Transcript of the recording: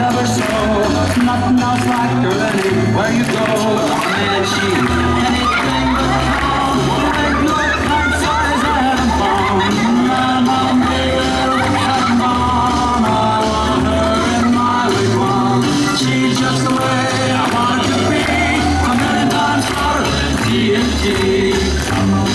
ever so Nothing else like her anywhere you go. Man, she's anything but home. Ain't no size I haven't found None of me has gone. I want her in my wigwam She's just the way I want her to be. A million times hotter than TNT